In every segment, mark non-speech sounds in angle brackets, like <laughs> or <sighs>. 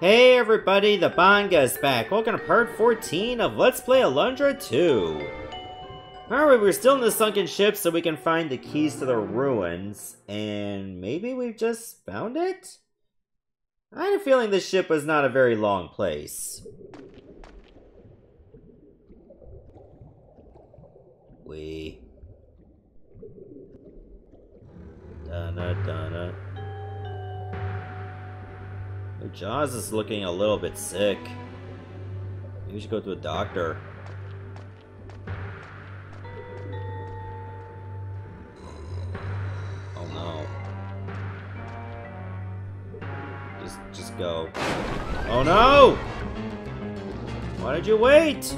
Hey everybody, the Bangaa's back. Welcome to part 14 of Let's Play Alundra 2. Alright, we're still in the sunken ship so we can find the keys to the ruins. And maybe we've just found it? I had a feeling this ship was not a very long place. We... Donna, Donna. Your Jaws is looking a little bit sick. Maybe we should go to a doctor. Oh no. Just, just go. Oh no! Why did you wait?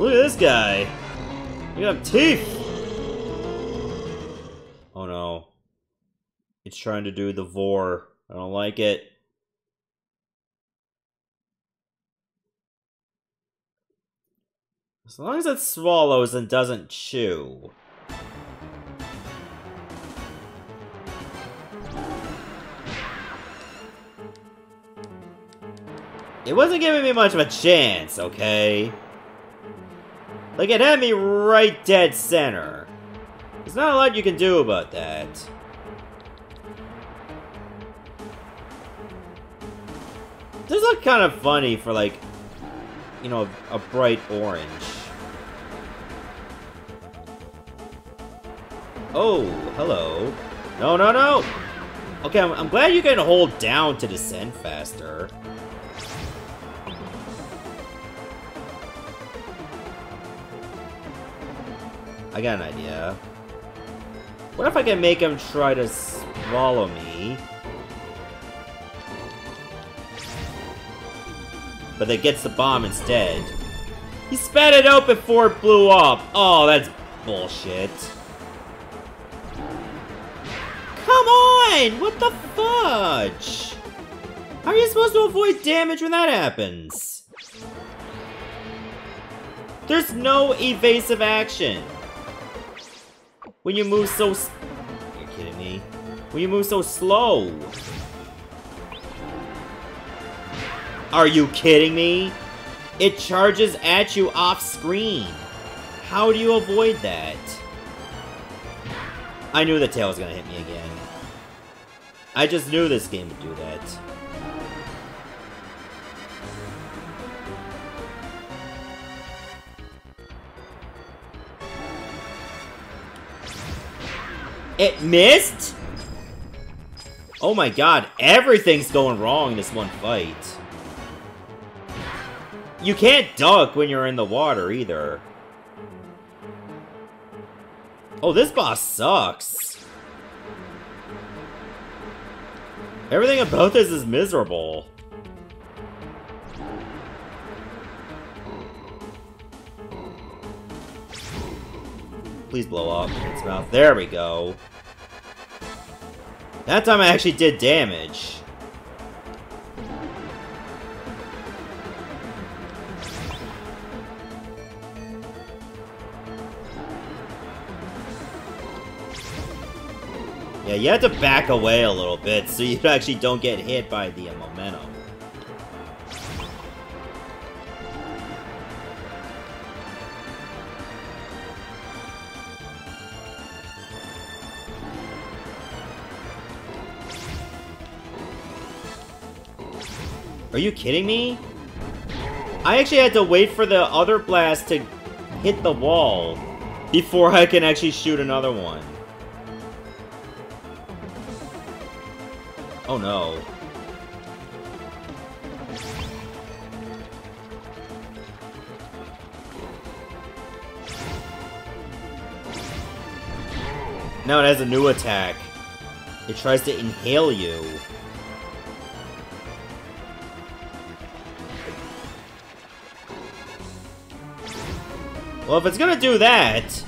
Look at this guy. You have teeth. It's trying to do the vor. I don't like it. As long as it swallows and doesn't chew. It wasn't giving me much of a chance, okay? Like, it had me right dead center. There's not a lot you can do about that. This look kind of funny for, like, you know, a bright orange. Oh, hello. No, no, no! Okay, I'm, I'm glad you can hold down to descend faster. I got an idea. What if I can make him try to swallow me? But that gets the bomb instead. He spat it out before it blew up. Oh, that's bullshit. Come on! What the fudge? How are you supposed to avoid damage when that happens? There's no evasive action. When you move so... You're kidding me. When you move so slow. Are you kidding me? It charges at you off screen. How do you avoid that? I knew the tail was gonna hit me again. I just knew this game would do that. It missed? Oh my god, everything's going wrong this one fight. You can't duck when you're in the water, either. Oh, this boss sucks. Everything about this is miserable. Please blow up its mouth. There we go. That time I actually did damage. Yeah, you have to back away a little bit so you <laughs> actually don't get hit by the uh, momentum. Are you kidding me? I actually had to wait for the other blast to hit the wall before I can actually shoot another one. Oh no. Now it has a new attack. It tries to inhale you. Well, if it's gonna do that,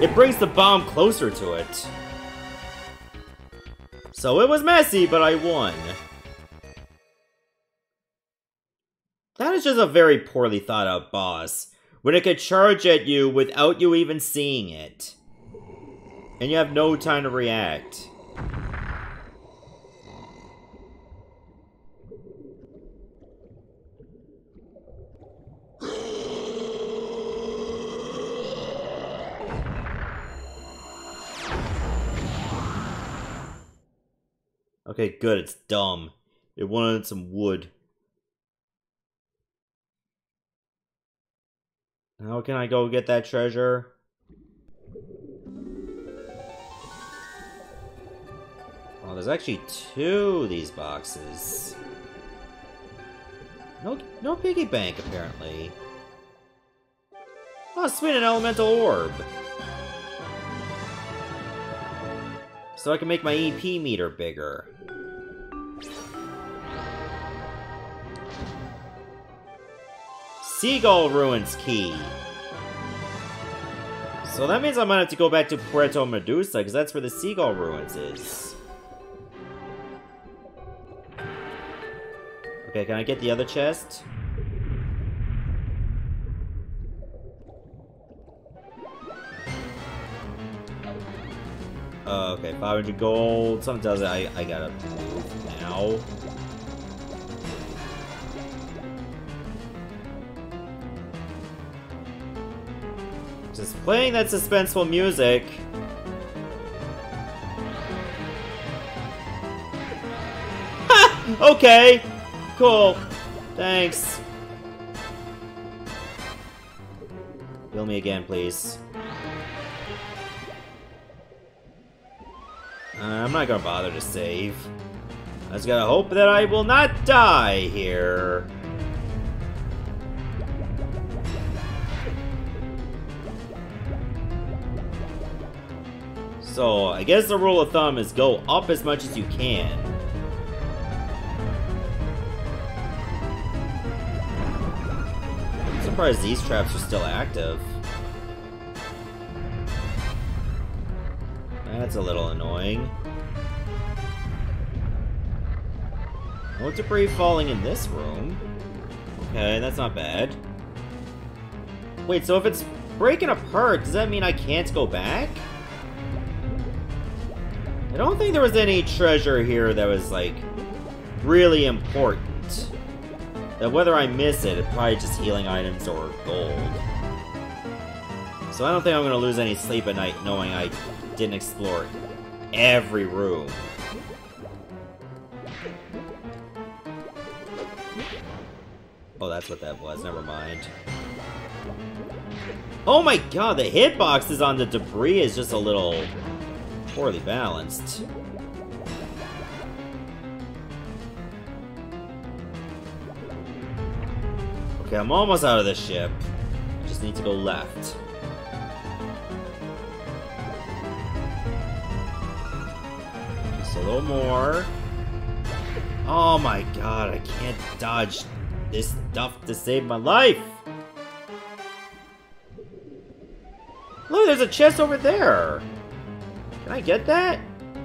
it brings the bomb closer to it. So it was messy, but I won. That is just a very poorly thought out boss, when it could charge at you without you even seeing it. And you have no time to react. Okay, good, it's dumb. It wanted some wood. How can I go get that treasure? Oh, there's actually two of these boxes. No, no piggy bank, apparently. Oh, sweet, an elemental orb. So I can make my EP meter bigger. Seagull Ruins Key. So that means I might have to go back to Puerto Medusa, because that's where the Seagull Ruins is. Okay, can I get the other chest? Uh, okay, 500 gold. Something tells me I, I gotta move now. Just playing that suspenseful music. <laughs> okay! Cool. Thanks. Heal me again, please. Uh, I'm not gonna bother to save. I just gotta hope that I will not die here. So, I guess the rule of thumb is go up as much as you can. I'm surprised these traps are still active. That's a little annoying. No debris falling in this room. Okay, that's not bad. Wait, so if it's breaking apart, does that mean I can't go back? I don't think there was any treasure here that was, like, really important. That whether I miss it, it's probably just healing items or gold. So I don't think I'm to lose any sleep at night knowing I didn't explore every room. Oh, that's what that was. Never mind. Oh my god, the hitboxes on the debris is just a little poorly balanced. Okay, I'm almost out of this ship. I just need to go left. Little more. Oh my god, I can't dodge this stuff to save my life! Look, there's a chest over there! Can I get that?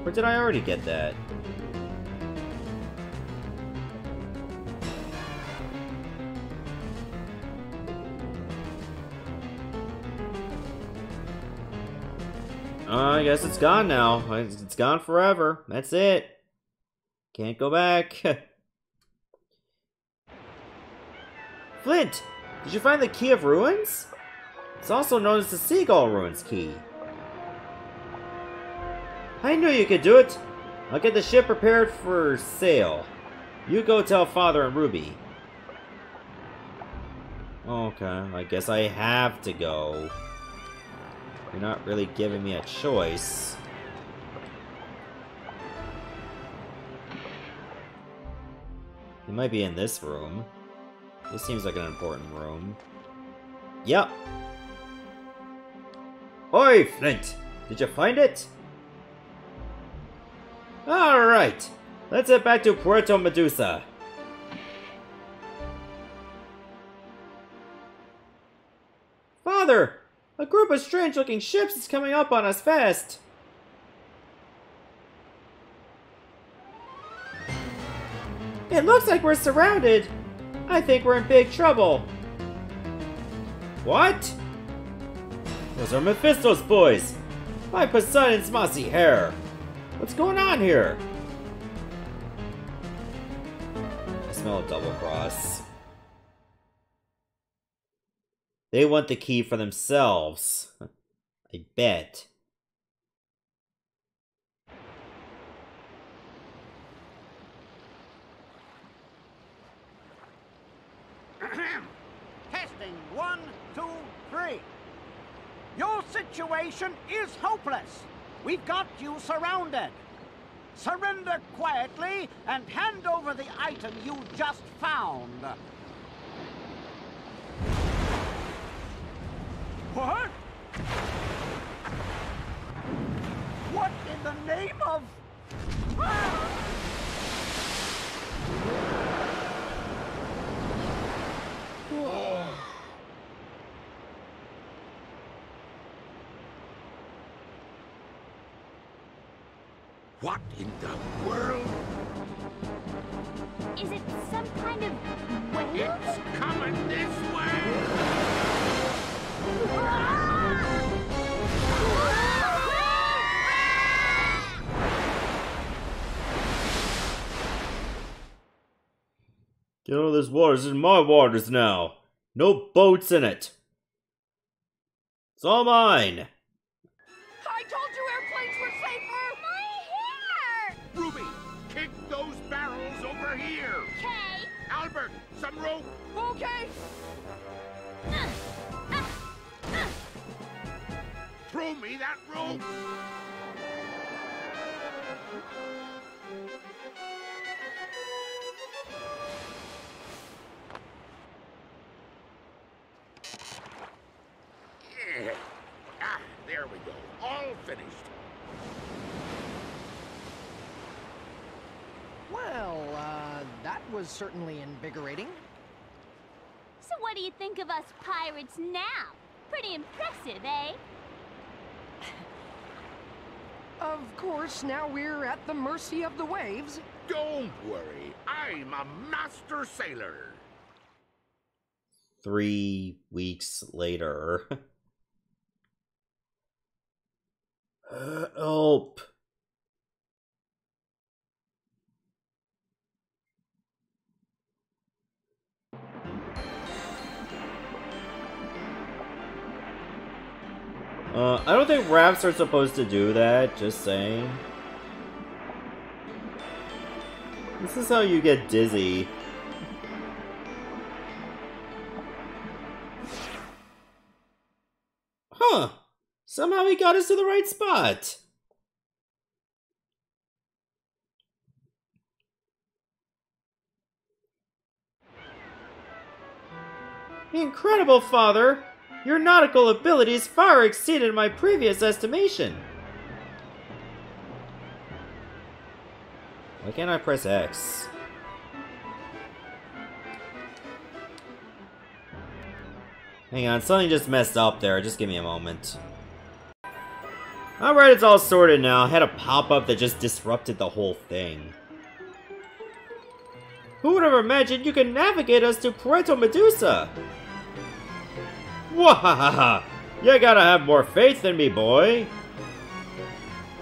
Or did I already get that? Uh, I guess it's gone now. It's gone forever. That's it. Can't go back. <laughs> Flint! Did you find the Key of Ruins? It's also known as the Seagull Ruins Key. I knew you could do it! I'll get the ship prepared for sail. You go tell Father and Ruby. Okay, I guess I have to go. You're not really giving me a choice. He might be in this room. This seems like an important room. Yep. Oi, Flint! Did you find it? Alright, let's head back to Puerto Medusa. Strange-looking ships is coming up on us fast! It looks like we're surrounded! I think we're in big trouble! What? Those are Mephisto's boys! By Poseidon's mossy hair! What's going on here? I smell a double cross. They want the key for themselves. I bet. <clears throat> Testing one, two, three. Your situation is hopeless. We've got you surrounded. Surrender quietly and hand over the item you just found. What? What in the name of... Ah! What in the world? Is it some kind of wave? It's Get out of this water. This is my waters now. No boats in it. It's all mine. I told you airplanes were safer! My hair! Ruby, kick those barrels over here! Okay. Albert, some rope! Okay! Uh, uh, uh. Throw me that rope! <laughs> Ah, there we go. All finished. Well, uh, that was certainly invigorating. So what do you think of us pirates now? Pretty impressive, eh? <laughs> Of course, now we're at the mercy of the waves. Don't worry. I'm a master sailor. Three weeks later. <laughs> Help. Uh, I don't think raps are supposed to do that, just saying. This is how you get dizzy. Huh. Somehow he got us to the right spot. Incredible, Father! Your nautical abilities far exceeded my previous estimation. Why can't I press X? Hang on, something just messed up there. Just give me a moment. Alright, it's all sorted now. I had a pop-up that just disrupted the whole thing. Who would have imagined you could navigate us to Puerto Medusa? Wahahaha! You gotta have more faith in me, boy!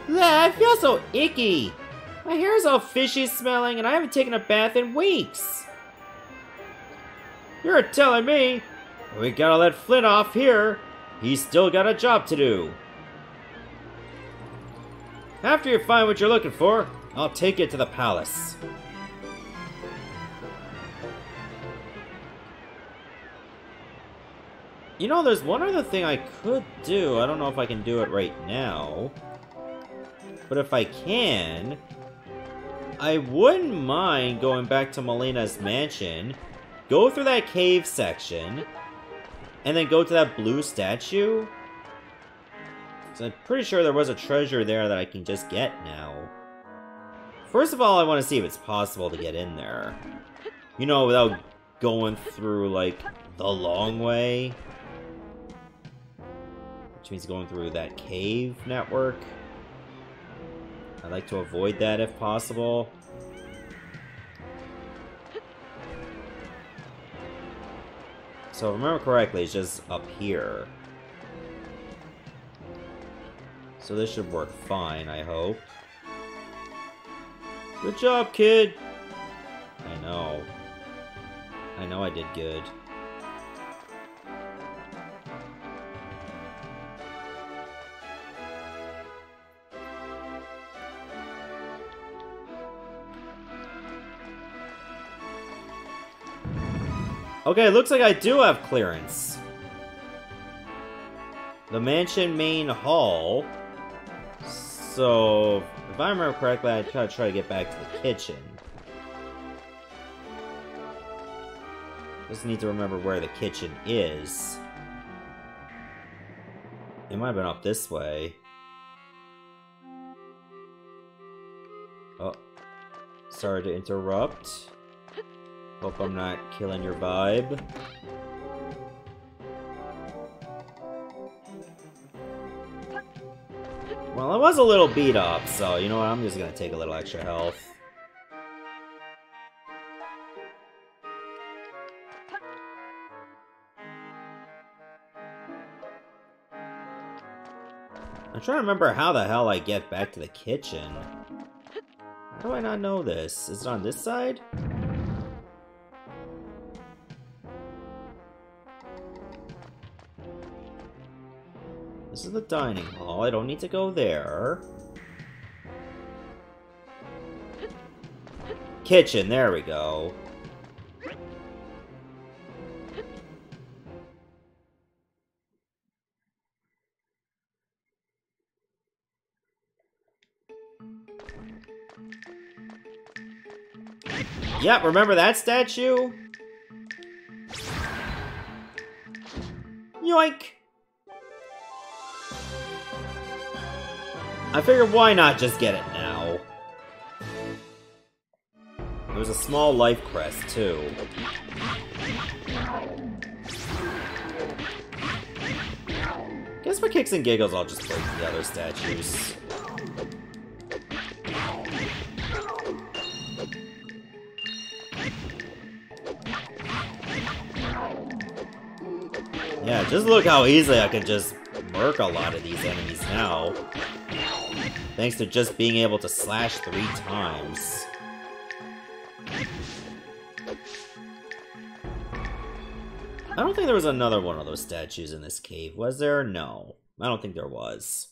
Bleh, I feel so icky! My hair's all fishy smelling and I haven't taken a bath in weeks! You're telling me we gotta let Flint off here. He's still got a job to do. After you find what you're looking for, I'll take you to the palace. You know, there's one other thing I could do. I don't know if I can do it right now. But if I can, I wouldn't mind going back to Molina's mansion, go through that cave section, and then go to that blue statue. So I'm pretty sure there was a treasure there that I can just get now. First of all, I want to see if it's possible to get in there. You know, without going through, like, the long way. Which means going through that cave network. I'd like to avoid that if possible. So remember correctly, it's just up here. So this should work fine, I hope. Good job, kid! I know. I know I did good. Okay, looks like I do have clearance. The mansion main hall. So, if I remember correctly, I gotta try to get back to the kitchen. Just need to remember where the kitchen is. It might have been up this way. Oh. Sorry to interrupt. Hope I'm not killing your vibe. Well, I was a little beat up, so you know what, I'm just gonna take a little extra health. I'm trying to remember how the hell I get back to the kitchen. How do I not know this? Is it on this side? The dining hall. I don't need to go there. Kitchen, there we go. Yep, remember that statue? Yoink! I figured why not just get it now? There's a small life crest, too. Guess for kicks and giggles, I'll just break the other statues. Yeah, just look how easily I can just murk a lot of these enemies now. Thanks to just being able to slash three times. I don't think there was another one of those statues in this cave, was there? No. I don't think there was.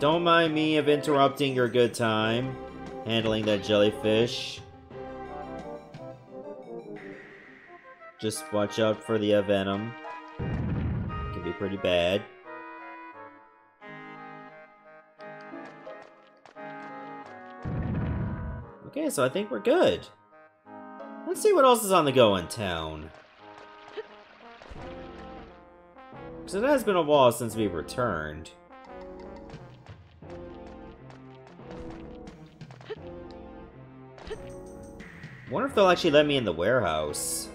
Don't mind me of interrupting your good time, handling that jellyfish. Just watch out for the venom. Pretty bad. Okay, so I think we're good. Let's see what else is on the go in town. Because it has been a while since we've returned. wonder if they'll actually let me in the warehouse.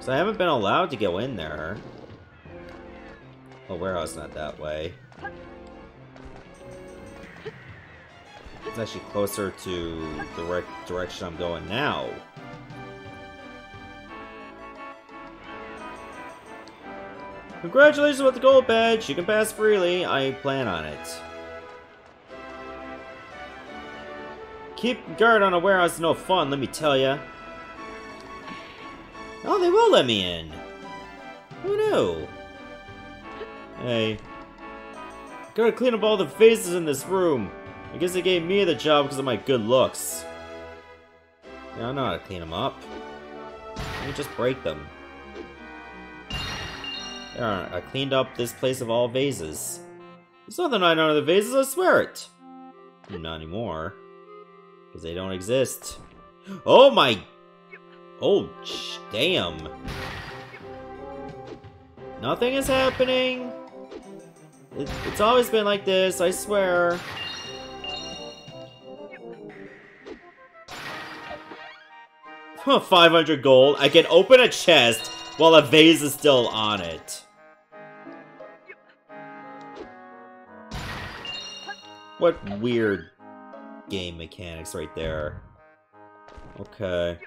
So I haven't been allowed to go in there. Oh, warehouse not that way. It's actually closer to the direction I'm going now. Congratulations with the gold badge! You can pass freely. I plan on it. Keep guard on a warehouse is no fun, let me tell ya. Oh, they will let me in. Who knew? Hey. Gotta clean up all the faces in this room. I guess they gave me the job because of my good looks. Yeah, I know how to clean them up. Let me just break them. There, I cleaned up this place of all vases. There's nothing I know of the vases, I swear it. Not anymore. Because they don't exist. Oh my Oh, damn. Nothing is happening. It, it's always been like this, I swear. Huh, 500 gold. I can open a chest while a vase is still on it. What weird game mechanics right there. Okay.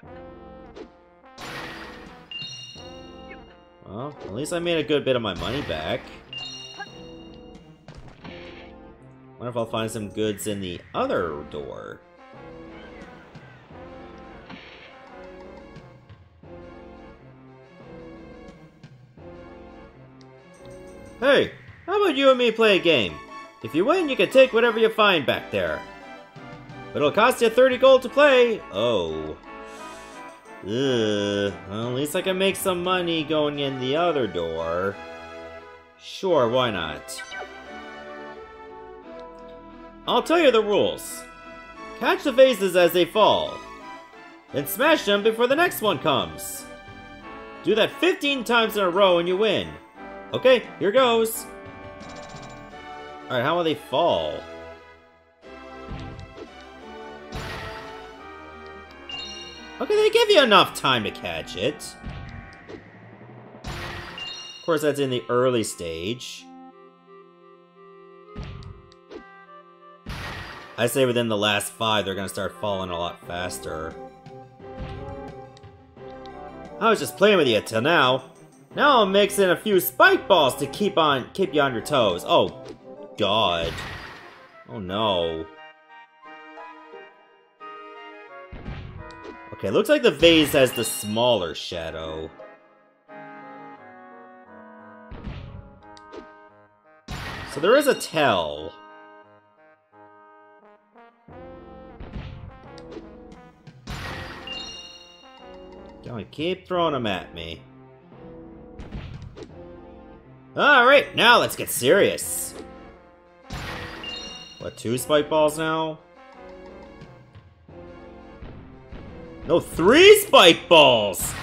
Well, at least I made a good bit of my money back. Wonder if I'll find some goods in the other door. Hey, how about you and me play a game? If you win, you can take whatever you find back there. But it'll cost you 30 gold to play. Oh. Ugh. Well, at least I can make some money going in the other door. Sure, why not? I'll tell you the rules. Catch the vases as they fall. Then smash them before the next one comes. Do that 15 times in a row and you win. Okay, here goes. Alright, how will they fall? Okay, they give you enough time to catch it. Of course, that's in the early stage. I say within the last five, they're gonna start falling a lot faster. I was just playing with you till now. Now I'll mix in a few spike balls to keep on keep you on your toes. Oh, God. Oh no. Okay, looks like the vase has the smaller shadow. So there is a tell. Don't keep throwing them at me. Alright, now let's get serious. What, two spike balls now? No, three spike balls!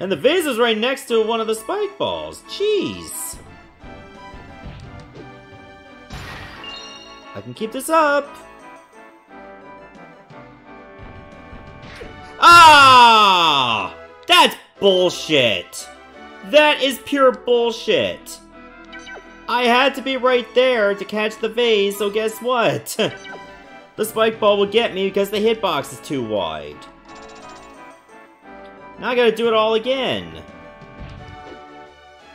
And the vase is right next to one of the spike balls. Jeez. I can keep this up. Ah! Bullshit. That is pure bullshit. I had to be right there to catch the vase, so guess what? <laughs> the spike ball will get me because the hitbox is too wide. Now I gotta do it all again.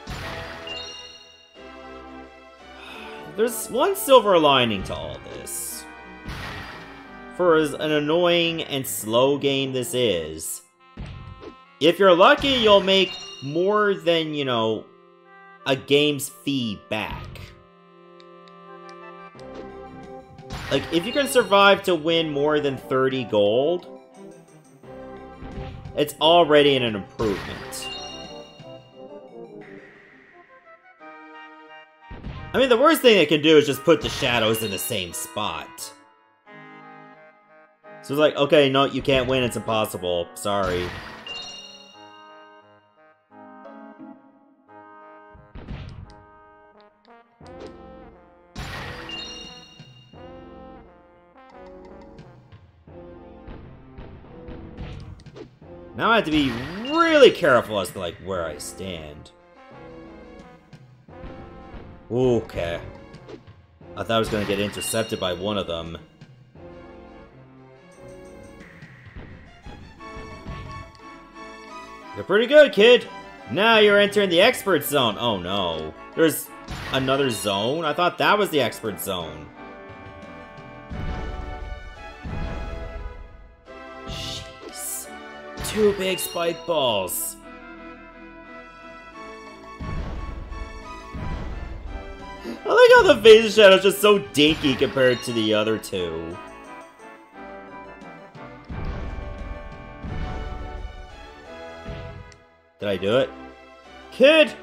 <sighs> There's one silver lining to all this. For as an annoying and slow game this is, if you're lucky, you'll make more than, you know, a game's fee back. Like, if you can survive to win more than 30 gold, it's already an improvement. I mean, the worst thing they can do is just put the shadows in the same spot. So it's like, okay, no, you can't win, it's impossible. Sorry. Now I have to be really careful as to, like, where I stand. Okay. I thought I was gonna get intercepted by one of them. You're pretty good, kid! Now you're entering the expert zone! Oh no. There's another zone? I thought that was the expert zone. Two big spike balls. I like how the phase shadow is just so dinky compared to the other two. Did I do it? Kid!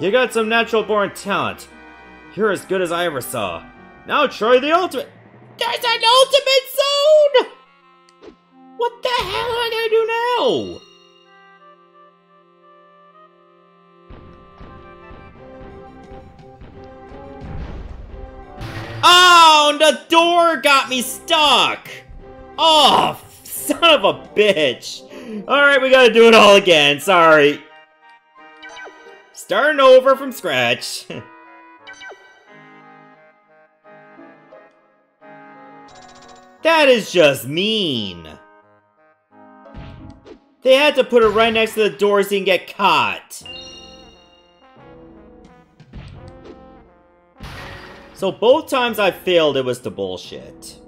You got some natural born talent. You're as good as I ever saw. Now try the ultimate. There's an ultimate zone! What the hell am I gonna do now? Oh, the door got me stuck! Oh, son of a bitch! Alright, we gotta do it all again, sorry. Starting over from scratch. <laughs> that is just mean. They had to put it right next to the door so you can get caught. So both times I failed, it was the bullshit.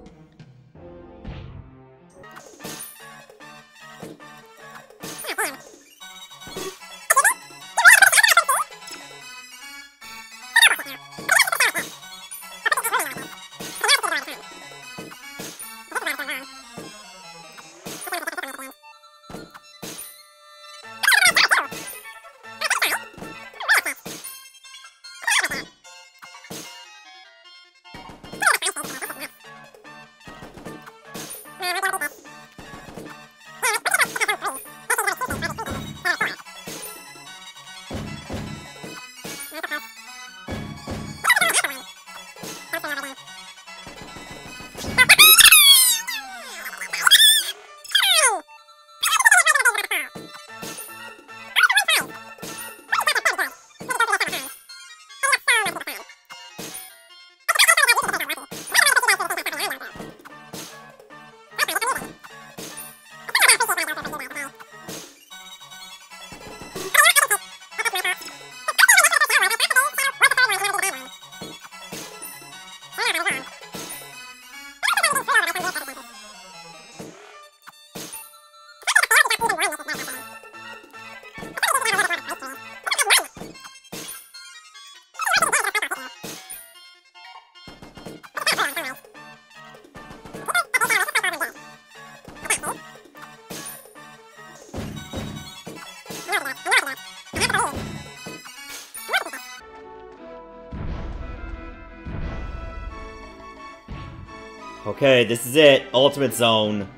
Okay, this is it. Ultimate Zone.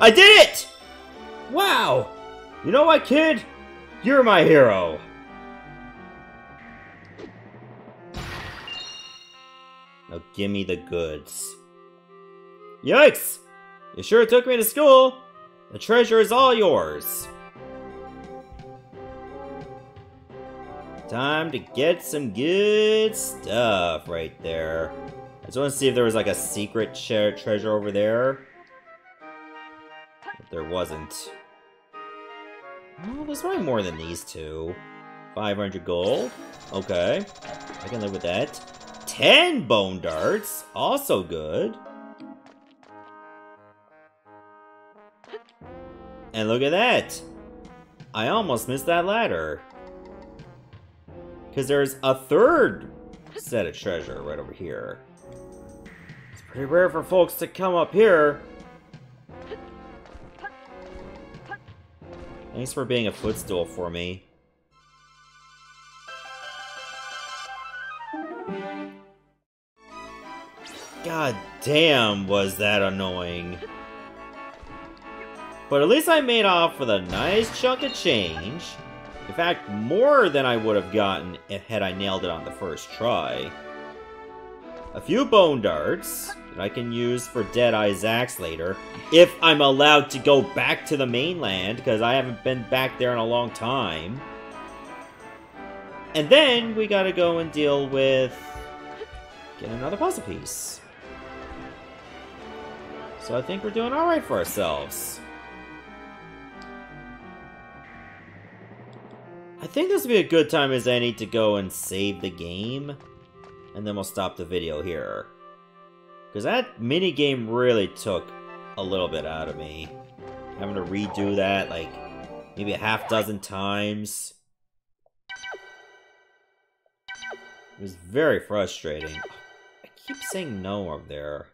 I did it! Wow! You know what, kid? You're my hero. Now give me the goods. Yikes! You sure took me to school. The treasure is all yours. Time to get some good stuff right there. I just want to see if there was like a secret treasure over there. If there wasn't. Well, there's probably more than these two. 500 gold. Okay. I can live with that. 10 bone darts. Also good. And look at that! I almost missed that ladder. Because there's a third set of treasure right over here. It's pretty rare for folks to come up here. Thanks for being a footstool for me. God damn, was that annoying. But at least I made off with a nice chunk of change. In fact, more than I would have gotten had I nailed it on the first try. A few bone darts that I can use for Deadeye Zax later, if I'm allowed to go back to the mainland, because I haven't been back there in a long time. And then we gotta go and deal with... get another puzzle piece. So I think we're doing alright for ourselves. I think this would be a good time as any to go and save the game. And then we'll stop the video here. Because that mini game really took a little bit out of me. Having to redo that, like, maybe a half dozen times. It was very frustrating. I keep saying no up there.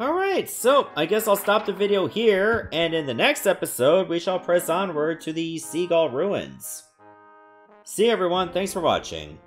Alright, so I guess I'll stop the video here, and in the next episode, we shall press onward to the Seagull Ruins. See everyone, thanks for watching.